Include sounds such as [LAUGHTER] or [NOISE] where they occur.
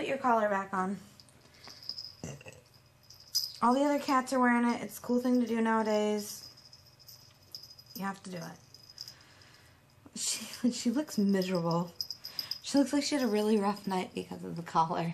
put your collar back on. All the other cats are wearing it. It's a cool thing to do nowadays. You have to do it. She, [LAUGHS] she looks miserable. She looks like she had a really rough night because of the collar.